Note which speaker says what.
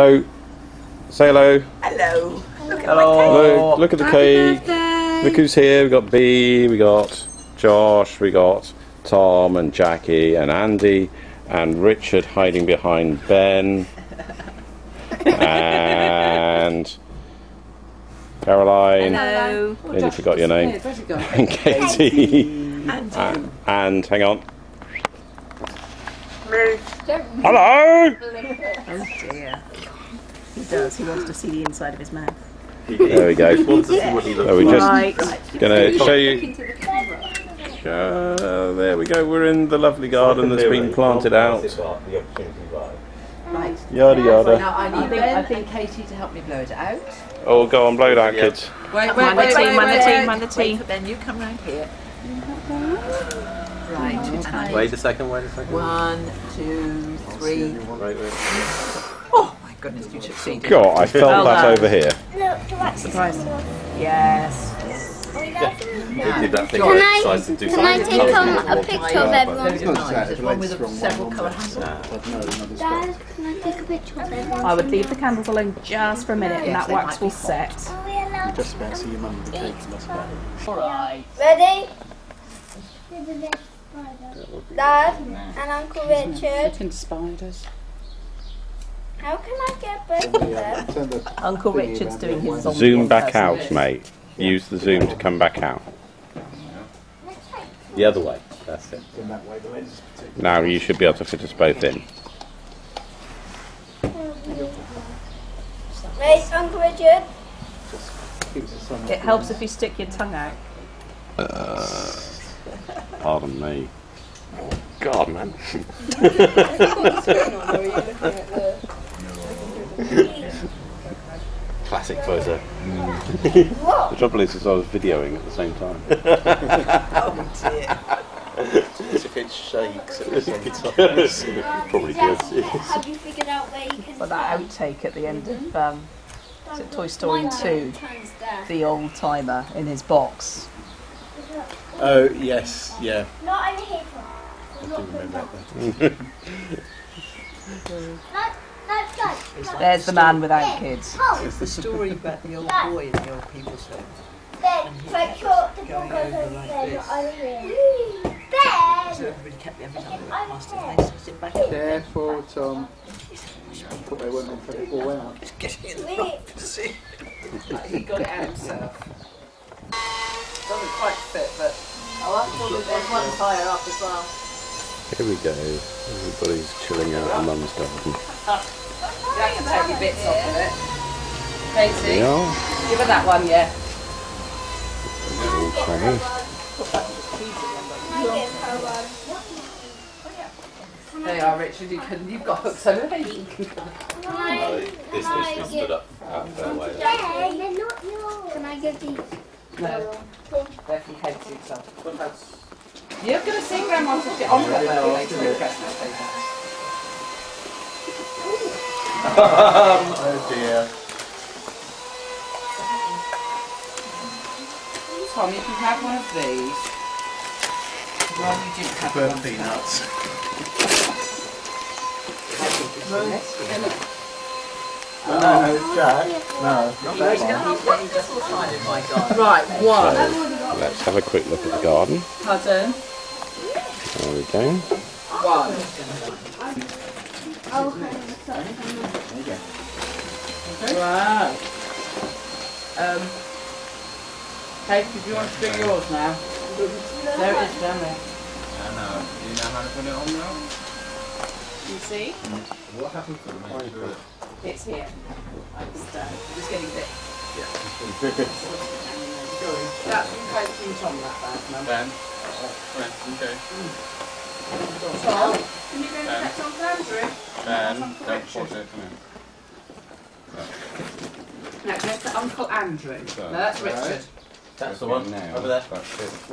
Speaker 1: Hello. Say hello.
Speaker 2: Hello. Look
Speaker 1: Look, look at the cake. Look who's here. We got B. We got Josh. We got Tom and Jackie and Andy and Richard hiding behind Ben and Caroline.
Speaker 2: Hello.
Speaker 1: Nearly forgot your name. And Katie. And, and hang on. Hello.
Speaker 2: Oh dear. He does. He wants to see the inside of his mouth.
Speaker 1: There we go.
Speaker 3: wants to see what he looks
Speaker 1: So we just
Speaker 2: Right.
Speaker 1: gonna show you. Uh, there we go. We're in the lovely garden that's been planted out.
Speaker 4: Right.
Speaker 1: Yada yada.
Speaker 4: Now I
Speaker 2: I
Speaker 4: need
Speaker 2: think- I think-
Speaker 4: Katie to help me blow it out.
Speaker 1: Oh, go on, blow it out, kids.
Speaker 4: Wait,
Speaker 2: Mind the team, mind the team, mind the
Speaker 4: Wait
Speaker 2: team.
Speaker 4: for Ben, you come round here. Right, and I-
Speaker 3: Wait a second, wait a second.
Speaker 4: One, two, three.
Speaker 3: Wait, wait.
Speaker 4: Oh my goodness, you succeeded.
Speaker 1: God, I felt
Speaker 2: Well
Speaker 1: that
Speaker 2: done.
Speaker 1: over here.
Speaker 2: Surprise. Yes.
Speaker 3: He did that thing
Speaker 4: Can
Speaker 3: where
Speaker 5: I-
Speaker 3: he to do
Speaker 5: Can I
Speaker 3: something
Speaker 5: take
Speaker 3: colourful.
Speaker 5: um, a picture of
Speaker 4: Very
Speaker 5: everyone?
Speaker 4: good night. There's one with a several colour handle.
Speaker 5: Dad, can I take a picture of everyone?
Speaker 2: I would leave the candles alone just for a minute and
Speaker 4: Yes,
Speaker 2: that
Speaker 4: they
Speaker 2: wax
Speaker 4: might
Speaker 2: will
Speaker 4: be
Speaker 2: set.
Speaker 5: Are we allowed
Speaker 6: Just about to see your mum with the cake and that's about it.
Speaker 4: Alright.
Speaker 5: Ready? Dad and Uncle Richard.
Speaker 6: Looking spiders.
Speaker 5: How can I get both of
Speaker 6: uh, them?
Speaker 2: Uncle Richard's doing his
Speaker 6: other
Speaker 2: zombie
Speaker 1: Zoom back out, mate. Use the zoom to come back out.
Speaker 3: The other way. That's it.
Speaker 6: way. In that way, the lens is particularly.
Speaker 1: Now you should be able to fit us both in.
Speaker 5: Right, Uncle Richard.
Speaker 6: Keeps the sun
Speaker 2: It helps if you stick your tongue out.
Speaker 1: Pardon me. Oh, God, man.
Speaker 3: Classic photo.
Speaker 1: The trouble is, is I was videoing at the same time.
Speaker 6: Oh As if it shakes at the same time.
Speaker 3: Probably
Speaker 5: Jess,
Speaker 3: good.
Speaker 5: Have you figured out where you can
Speaker 2: But that outtake at the end of um, is it Toy Story 2, the old timer in his box.
Speaker 6: Oh, yes, yeah.
Speaker 5: Not over here.
Speaker 6: I do remember that.
Speaker 5: No, no, no.
Speaker 2: There's the man without kids.
Speaker 5: Oh,
Speaker 4: It's the story about the old boy in the old people's home.
Speaker 5: Ben, make sure the
Speaker 4: Going
Speaker 5: ball goes
Speaker 4: over
Speaker 5: over there, not over here.
Speaker 4: So
Speaker 5: Ben!
Speaker 4: everybody kept every time they went past it, they sit back in there.
Speaker 6: Careful, Tom. Thought they weren't going to fall out.
Speaker 4: Getting in the wrong position. he got it out himself. Doesn't quite fit, but oh, that's one, there's one higher up as well.
Speaker 1: Here we go. Everybody's chilling out in Mum's garden.
Speaker 4: You have to take your bits off of it.
Speaker 1: There
Speaker 4: Katie,
Speaker 1: we are.
Speaker 4: give her that one, yeah.
Speaker 1: Okay.
Speaker 4: There you are, Richard. You can, you've got hooks over there. You can
Speaker 3: No, this needs to stood up out their way.
Speaker 5: They're not yours. Can I give these?
Speaker 4: No. They're from Katie itself. You're going to sing Grandma's on her birthday later in Christmas, Peter.
Speaker 6: Oh dear.
Speaker 4: Tom, you can have one of these. Rather you didn't have
Speaker 6: Burnt
Speaker 4: one.
Speaker 6: peanuts. No, no, Jack. No, not that one.
Speaker 4: Right, one.
Speaker 1: Let's have a quick look at the garden.
Speaker 4: Cousin.
Speaker 1: There we go.
Speaker 4: One. Right. Um, Kate, do you want to pick yours now? There it is down there. You see?
Speaker 3: What happened to the main
Speaker 4: It's here. I understand. It's uh, getting big. That's from Katie and Tom, that bag, Mum.
Speaker 7: Ben. Oh, okay.
Speaker 4: Tom, can you go and get some for Andrew?
Speaker 7: Ben, don't pause it. Come
Speaker 4: No, go to Uncle Andrew.
Speaker 7: So,
Speaker 4: No, that's
Speaker 7: right.
Speaker 4: Richard.
Speaker 3: That's the one.
Speaker 7: Now,
Speaker 3: Over there.
Speaker 7: That's it.